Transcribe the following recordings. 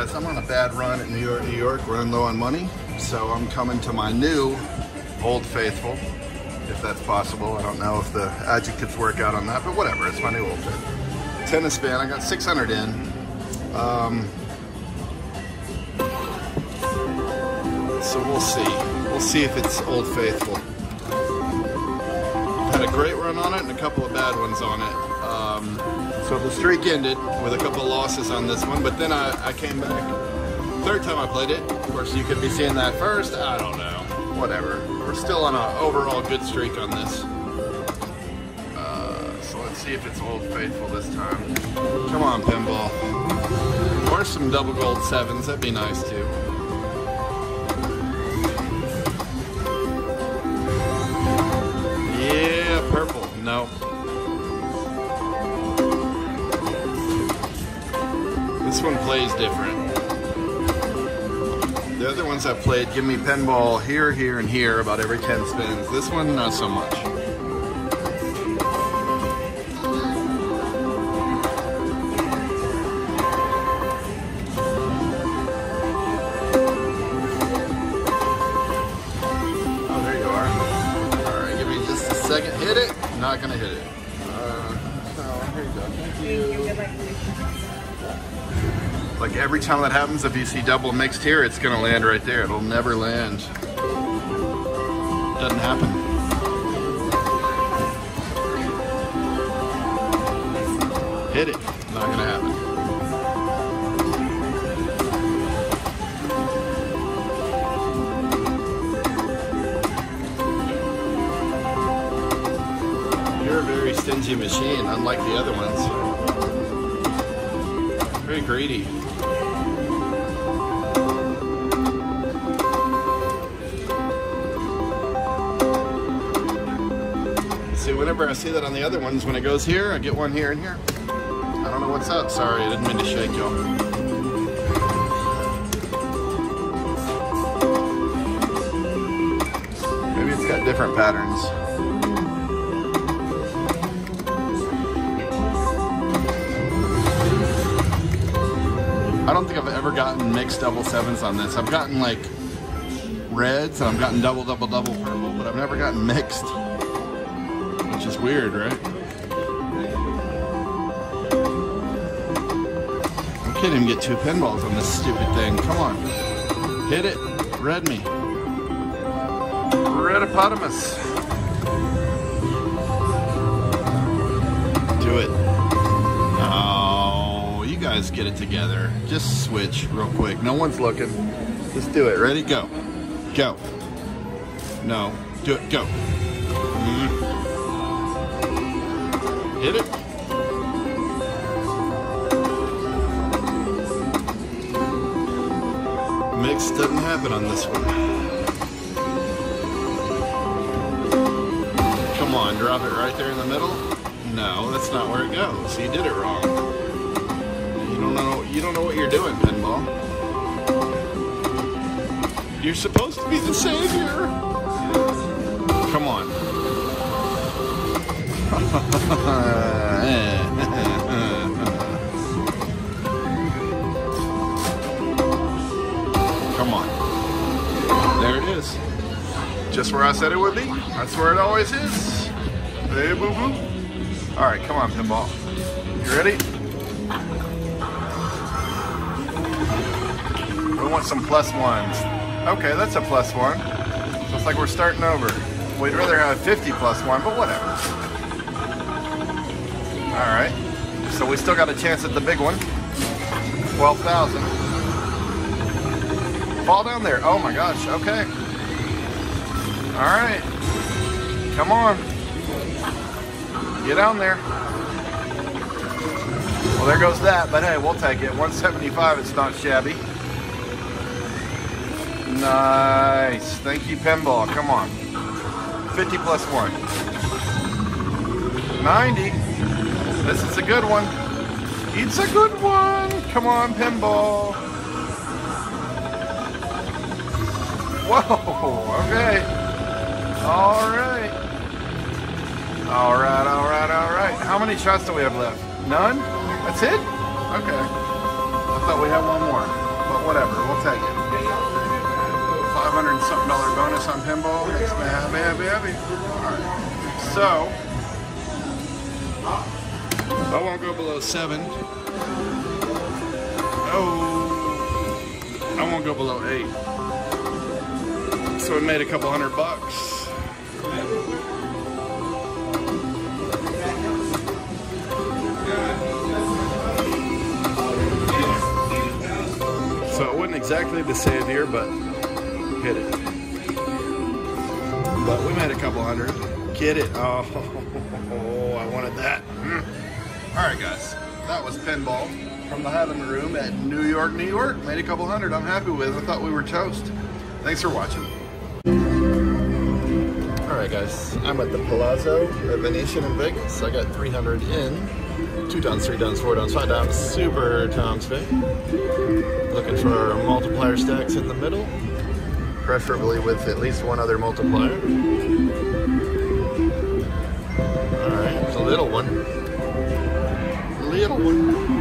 guys, I'm on a bad run in New York, New York, running low on money. So I'm coming to my new Old Faithful, if that's possible. I don't know if the adjectives work out on that, but whatever, it's my new Old Faithful. Tennis band, I got 600 in. Um, so we'll see. We'll see if it's Old Faithful. Had a great run on it and a couple of bad ones on it. Um, so the streak ended with a couple losses on this one, but then I, I came back. Third time I played it. Of course, you could be seeing that first. I don't know. Whatever. We're still on an overall good streak on this. Uh, so let's see if it's Old Faithful this time. Come on, pinball. Or some double gold sevens. That'd be nice too. Yeah, purple. No. This one plays different. The other ones I've played give me pinball here, here, and here about every 10 spins. This one, not so much. Every time that happens, if you see double mixed here, it's gonna land right there. It'll never land. Doesn't happen. Hit it. Not gonna happen. You're a very stingy machine, unlike the other ones. Very greedy. Whenever I see that on the other ones, when it goes here, I get one here and here. I don't know what's up. Sorry, I didn't mean to shake y'all. Maybe it's got different patterns. I don't think I've ever gotten mixed double sevens on this. I've gotten like reds and I've gotten double, double, double purple, but I've never gotten mixed. Is weird, right? I can't even get two pinballs on this stupid thing. Come on. Hit it. Red me. Redipotamus. Do it. Oh, you guys get it together. Just switch real quick. No one's looking. Just do it. Ready? Go. Go. No. Do it. Go. Hit it. Mix doesn't happen on this one. Come on, drop it right there in the middle. No, that's not where it goes. You did it wrong. You don't know. You don't know what you're doing, pinball. You're supposed to be the savior. Come on. Come on. There it is. Just where I said it would be. That's where it always is. Hey, boo boo. All right, come on, pinball. You ready? We want some plus ones. Okay, that's a plus one. Looks like we're starting over. We'd rather have a 50 plus one, but whatever. All right. So we still got a chance at the big one. 12,000. Fall down there. Oh my gosh. Okay. All right. Come on. Get down there. Well, there goes that, but hey, we'll take it. 175, it's not shabby. Nice. Thank you, Pinball. Come on. 50 plus 1. 90. This is a good one. It's a good one. Come on, Pinball. Whoa. Okay. All right. All right, all right, all right. How many shots do we have left? None? That's it? Okay. I thought we had one more. But whatever, we'll take it. 500 and something dollar bonus on pinball makes me happy, happy, happy. All right, so I won't go below seven. Oh, I won't go below eight. So we made a couple hundred bucks. So it wasn't exactly the savior, but hit it. But we made a couple hundred. Get it? Oh, I wanted that. Mm. All right, guys. That was pinball from the Highland Room at New York, New York. Made a couple hundred. I'm happy with. I thought we were toast. Thanks for watching. All right, guys. I'm at the Palazzo at Venetian in Vegas. I got 300 in. Two tons, three tons, four tons, five tons, super Times Pay. Looking for multiplier stacks in the middle, preferably with at least one other multiplier. All right, it's a little one. Little one.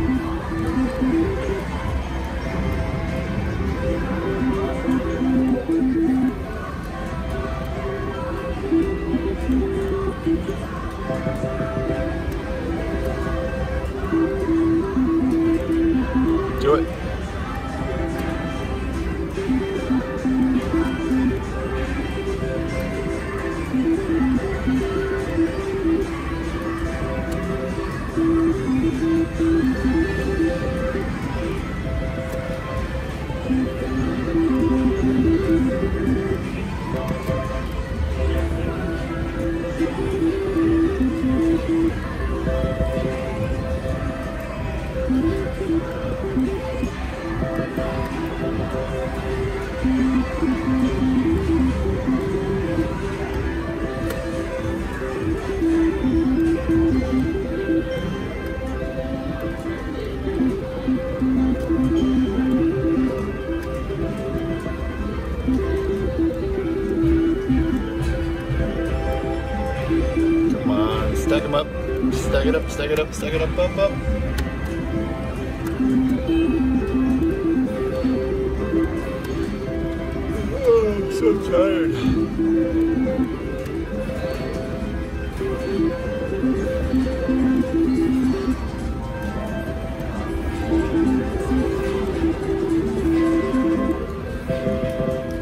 Come Stack it up, stack it up, stack it up, up, up. Oh, I'm so tired.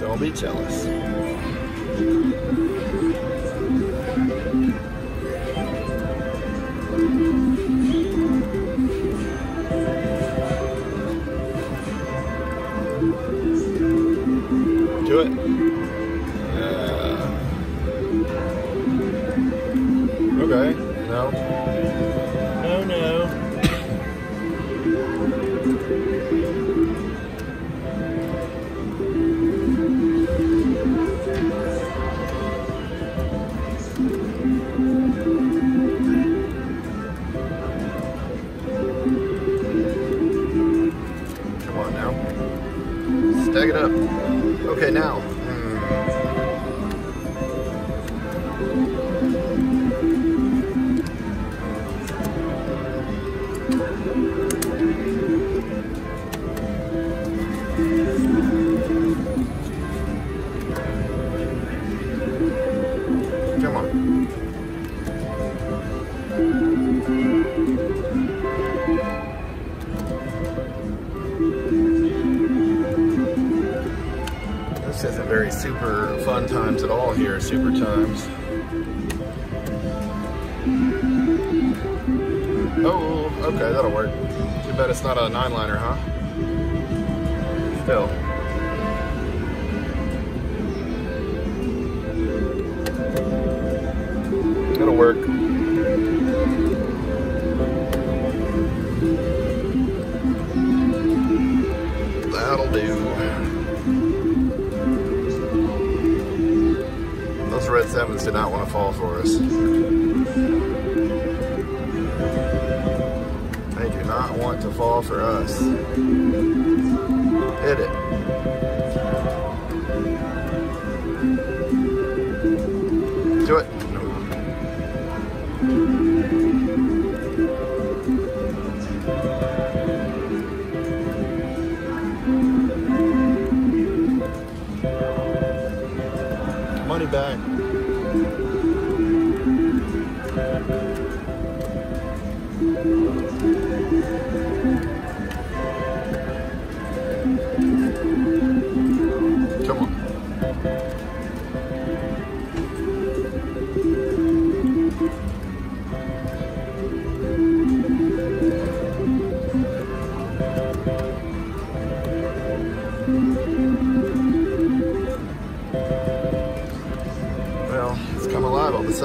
Don't be jealous. This isn't very super fun times at all here, super times. Oh, okay, that'll work. Too bad it's not a nine liner, huh? Still. It'll work. sevens did not want to fall for us. They do not want to fall for us. Hit it. Do it. money back.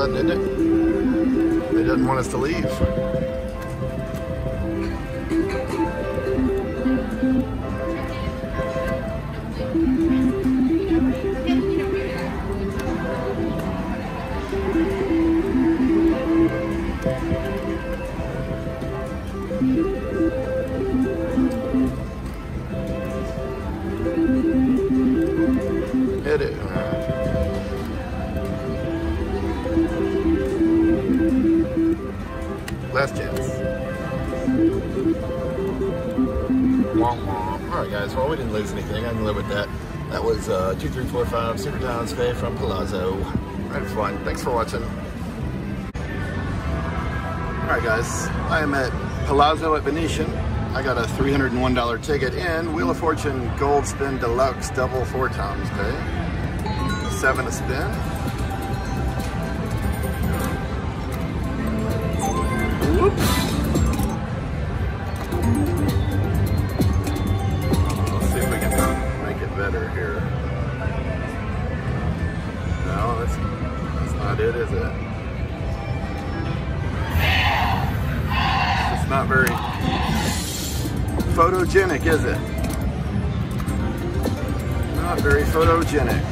Sudden, isn't it? They didn't want us to leave. Last chance. Womp womp. All right, guys. Well, we didn't lose anything. I can live with that. That was uh, 2345 Super Times Pay from Palazzo. Had fun. Thanks for watching. All right, guys. I am at Palazzo at Venetian. I got a $301 ticket in Wheel of Fortune Gold Spin Deluxe Double Four Times Pay. Seven a spin. Not it, is it? It's not very photogenic, is it? Not very photogenic.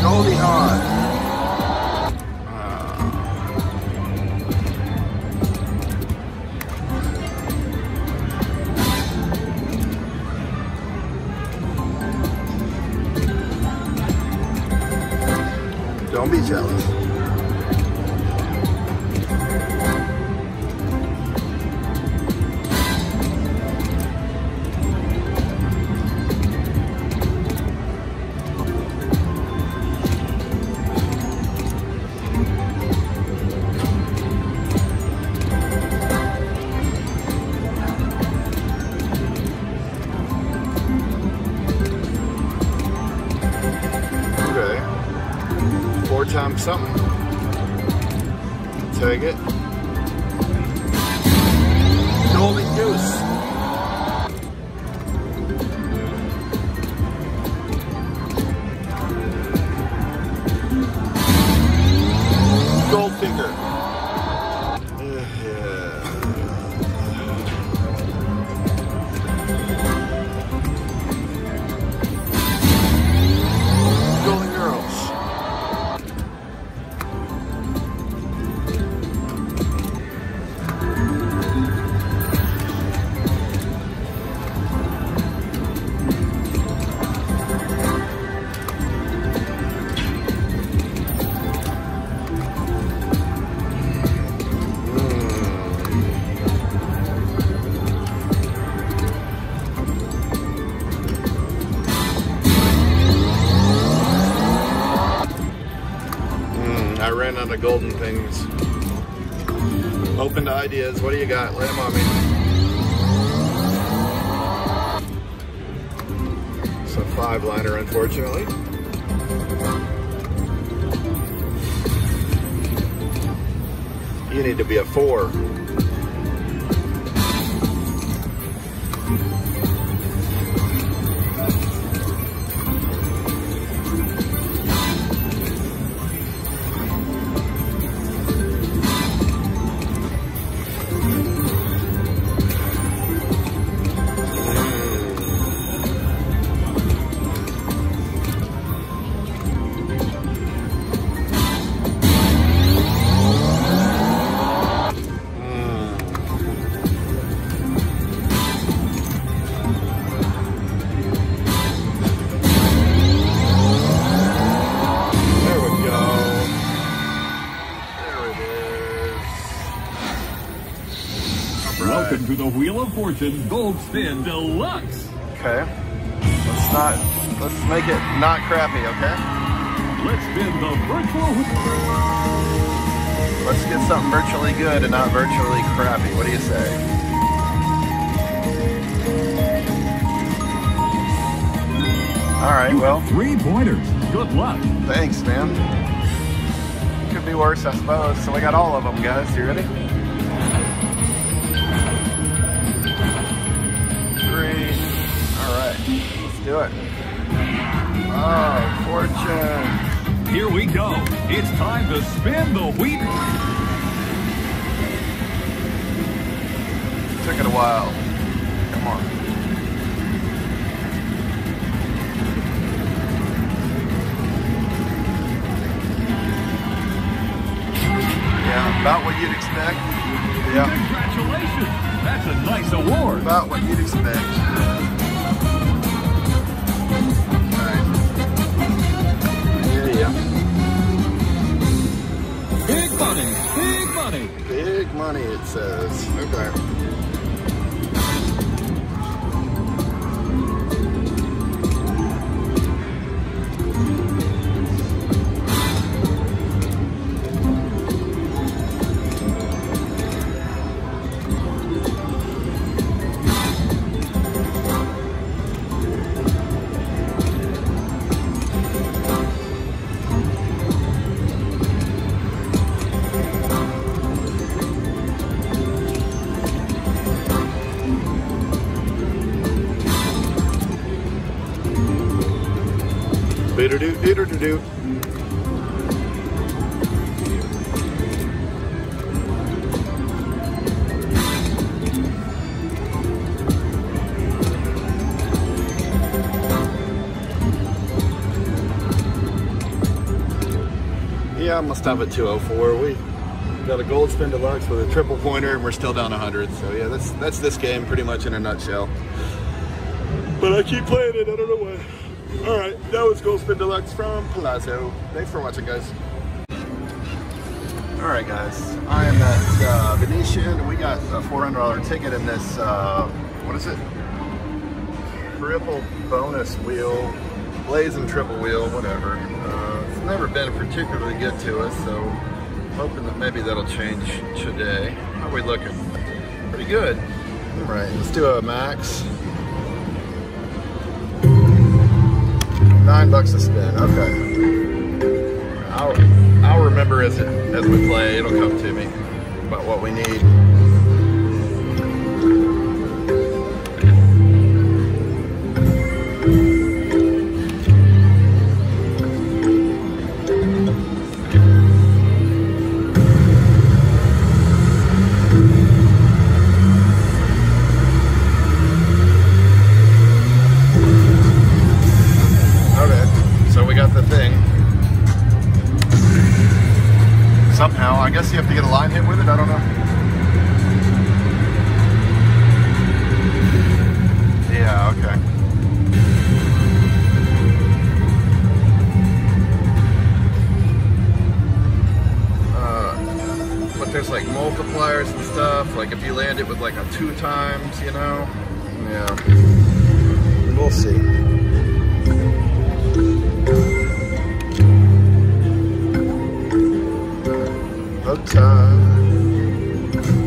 Goldie Hawn. I ran out of golden things. Open to ideas. What do you got? Lay them on me. It's a five liner, unfortunately. You need to be a four. Fortune Gold Spin Deluxe. Okay. Let's not, let's make it not crappy, okay? Let's spin the virtual Let's get something virtually good and not virtually crappy. What do you say? All right, well, three pointers. Good luck. thanks, man. Could be worse, I suppose. So we got all of them, guys. You ready? Do it. Oh, fortune. Here we go. It's time to spin the wheel. Took it a while. Come on. Yeah, about what you'd expect. Yeah, Congratulations. That's a nice award. about what you'd expect. Money, it says. Okay. Booter doo, dooter doo doo. Yeah, I must have a 204. We got a gold spin deluxe with a triple pointer, and we're still down 100. So yeah, that's that's this game pretty much in a nutshell. But I keep playing it. I don't know why. All right, that was Gold Spin Deluxe from Palazzo. Thanks for watching, guys. All right, guys. I am at uh, Venetian. We got a $400 ticket in this, uh, what is it? Triple bonus wheel, blazing triple wheel, whatever. Uh, it's never been particularly good to us, so hoping that maybe that'll change today. How are we looking? Pretty good. All right, let's do a max. Nine bucks a spin. Okay. I'll I'll remember as it as we play. It'll come to me about what we need. Two times, you know. Yeah. We'll see. of time.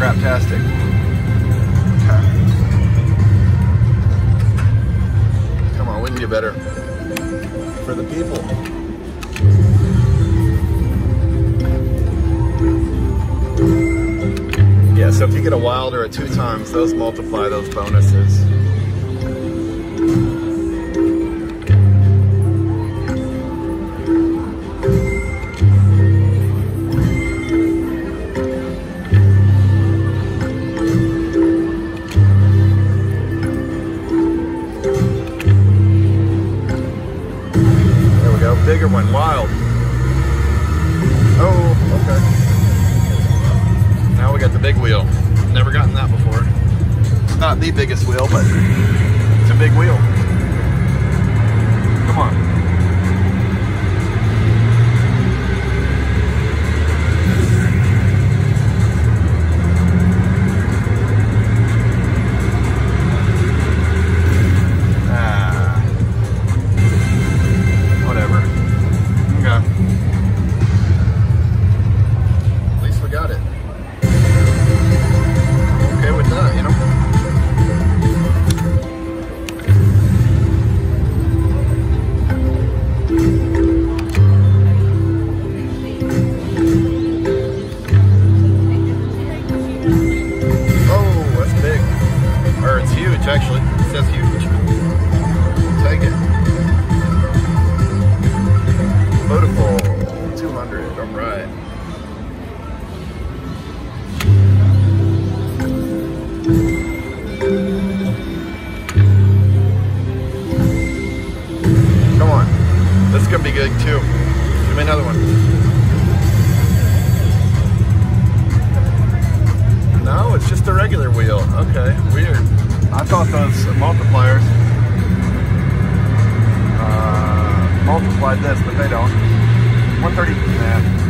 Craptastic. Come on, we can do better for the people. Yeah, so if you get a wild or a two times, those multiply those bonuses. wild. Oh, okay. Now we got the big wheel. Never gotten that before. It's not the biggest wheel, but it's a big wheel. Take it. Beautiful. 200. All right. Come on. This is going to be good, too. Give me another one. No, it's just a regular wheel. Okay, weird. I thought those multipliers uh, multiplied this, but they don't. 130. Nah.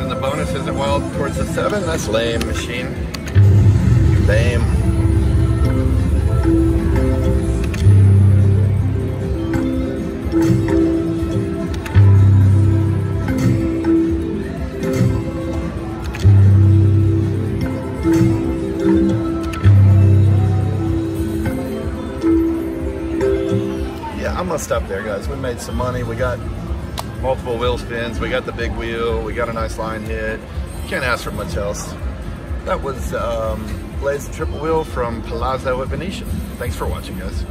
And the bonus isn't wild towards the 7? That's lame, machine. Lame. I'm stop there, guys. We made some money. We got multiple wheel spins. We got the big wheel. We got a nice line hit. Can't ask for much else. That was um, Blaze Triple Wheel from Palazzo at Venetian. Thanks for watching, guys.